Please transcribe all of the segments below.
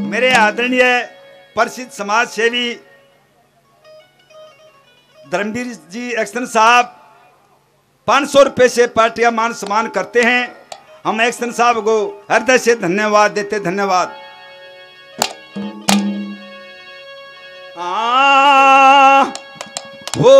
मेरे आदरणीय प्रसिद्ध समाज सेवी धर्मवीर जी एक्शन साहब पाँच सौ रुपये से पार्टियाँ मान सम्मान करते हैं। हम एक्शन साहब को हृदय से धन्यवाद देते धन्यवाद। आ, हो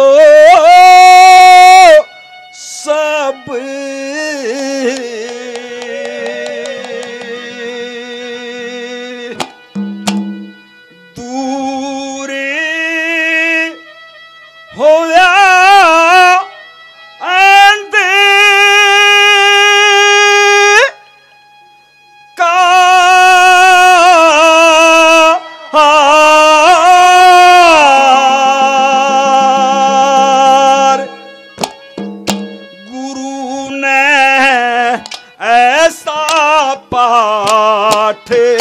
Take.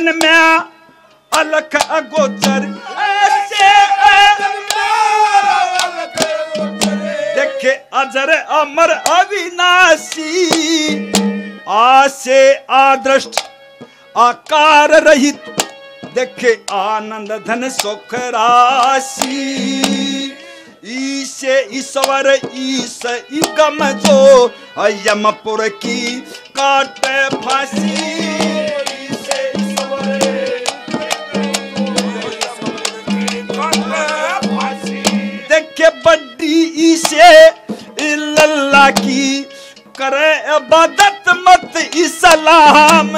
ऐ जन्म्या अलख अगोचर ऐसे देखे अजर अमर अविनाशी आसे आदृष्ट आकार रहित देखे आनंद धन सुख राशि ईसे ईश्वर ईस इगम जो यमपुर की काट फांसी इबादत मत इस्लाम।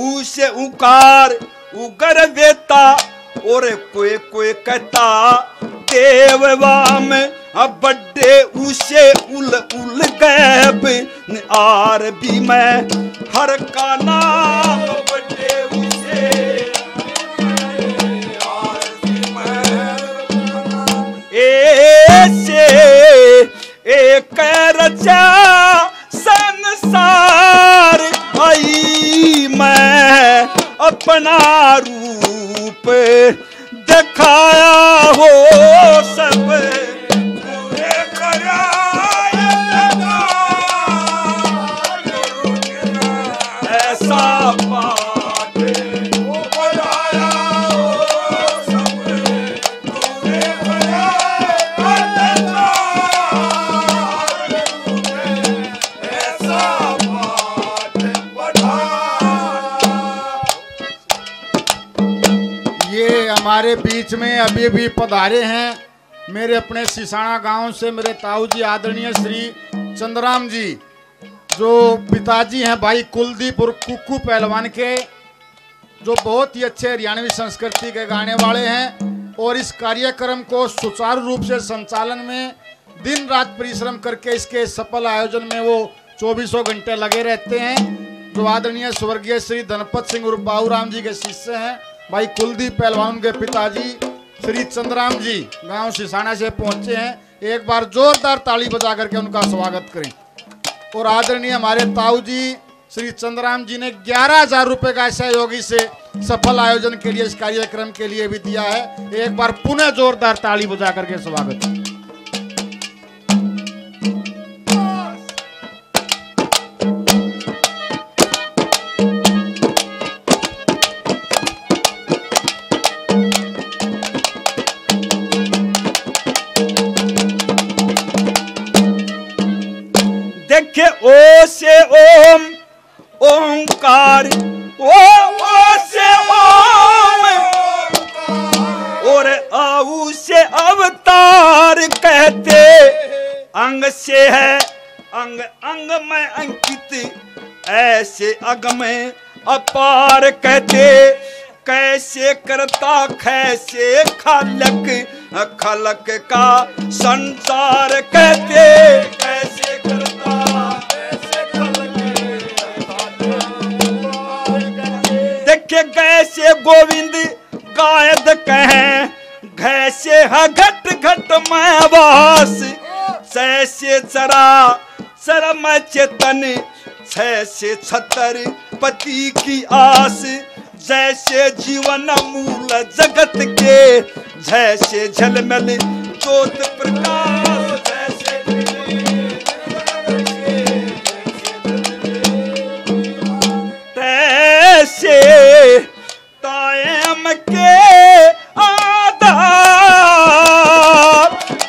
उसे उकार, उगर वेता और कोई कोई कहता देववाम अब बड्डे उसे उल उल गैब आर भी मैं, हर का नाम। बड्डे उसे ऐसे, एक रचा मैं अपना रूप दिखाया हो सब हमारे बीच में अभी भी पधारे हैं। मेरे अपने सिसाना गाँव से मेरे ताऊ जी आदरणीय श्री चंद्राम जी, जो पिताजी हैं भाई कुलदीप और कुक्कू पहलवान के, जो बहुत ही अच्छे हरियाणवी संस्कृति के गाने वाले हैं और इस कार्यक्रम को सुचारू रूप से संचालन में दिन रात परिश्रम करके इसके सफल आयोजन में वो चौबीसों घंटे लगे रहते हैं। जो आदरणीय स्वर्गीय श्री धनपत सिंह और बाबूराम जी के शिष्य हैं भाई कुलदीप पहलवान के पिताजी श्री चंद्राम जी गाँव सिसाना से पहुँचे हैं। एक बार जोरदार ताली बजा करके उनका स्वागत करें। और आदरणीय हमारे ताऊ जी, श्री चंद्राम जी ने ग्यारह हज़ार रुपए का सहयोगी से सफल आयोजन के लिए इस कार्यक्रम के लिए भी दिया है। एक बार पुनः जोरदार ताली बजा करके स्वागत। से है, अंग अंग में अंकित, ऐसे अग में अपार कहते, कैसे करता कैसे खलक खलक का संसार कहते, कैसे करता, कैसे देखे कैसे गोविंद गायद कहें, घैसे है घट घट मैं वास सैसे चरा शरम चेतन छैसे छतर पति की आस, जैसे जीवन मूल जगत के, जैसे झलमल ज्योत प्रकाश, जैसे तैसे कायम के आधार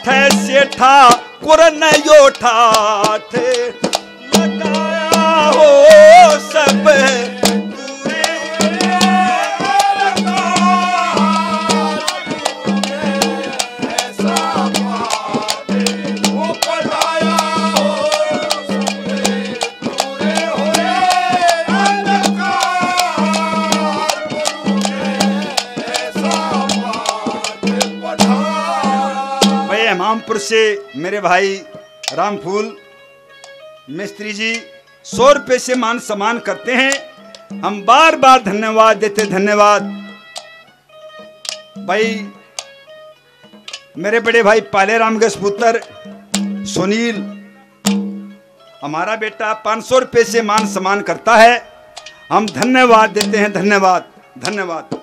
थैसे ठाकुर न यो ठाठे से मेरे भाई रामफूल मिस्त्री जी सौ रुपये से मान सम्मान करते हैं। हम बार बार धन्यवाद देते धन्यवाद। भाई, मेरे बड़े भाई पाले राम के सपुत्र सुनील, हमारा बेटा पाँच सौ रुपये से मान सम्मान करता है। हम धन्यवाद देते हैं, धन्यवाद धन्यवाद।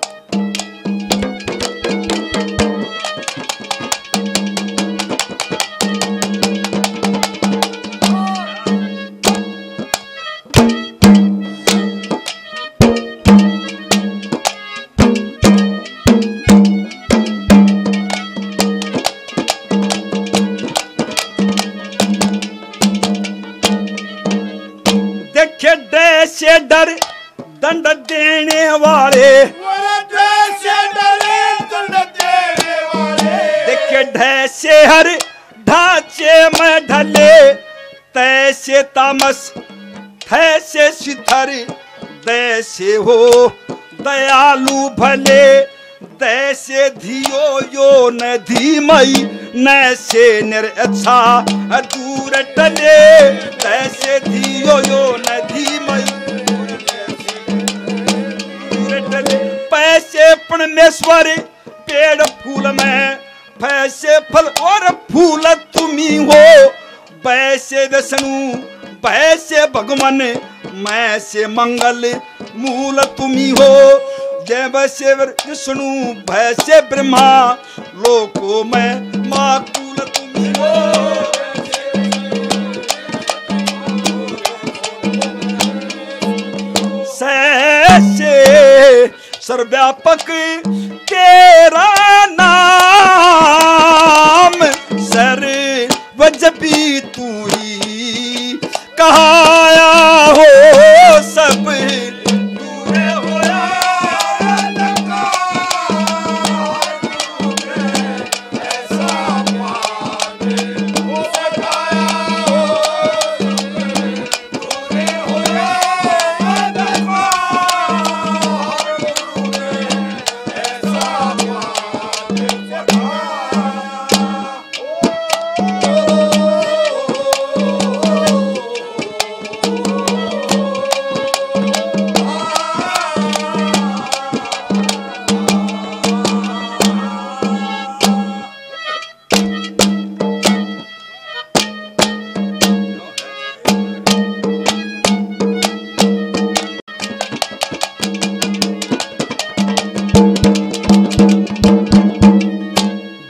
से डर, दंड देने वाले। देखे ढे से हर ढांचे में ढले, तैसे तामस थैसे सिथर दैसे हो दयालु भले दैसे धियो यो न धीमई न से निर अच्छा दूर टले, तैसे धियो यो न धीमई। पैसे परमेश्वर पेड़ फूल में। पैसे फल और फूल तुम्ही हो वैसे विष्णु वैसे भगवान, मैं से मंगल मूल तुम्ही हो जय वैसे विष्णु वैसे ब्रह्मा, लोको में माकुल तुम्ही हो सैसे सर्वव्यापक तेरा नाम सर वजबी तू ही कहाया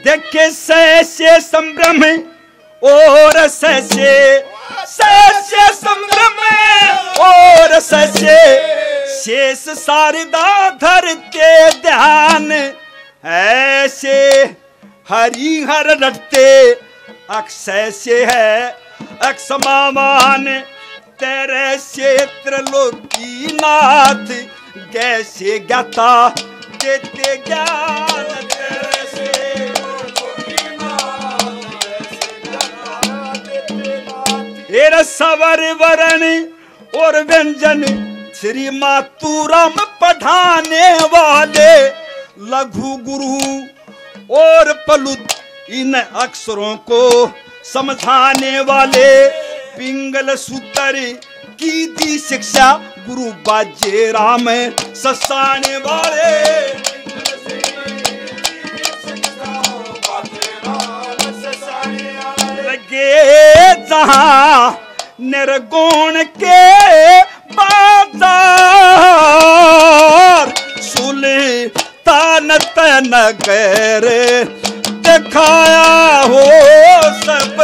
देखे सैसे संभ्रम, और सैसे सैसे संभ्रम, और सैसे शेष शारदा धरते ध्यान, ऐसे हरिहर रटते। अक्षय से है अक्षमामान तेरे क्षेत्र लोकी नाथ कैसे ज्ञाता, देते ज्ञान। सवर वरण और व्यंजन श्री मातूराम पढ़ाने वाले लघु गुरु और पलुत इन अक्षरों को समझाने वाले पिंगल सूत्र की दी शिक्षा गुरु बाजे राम ससाने वाले। लगे जहाँ निर्गुण के बाज़ार सुली तन कर दिखाया हो सब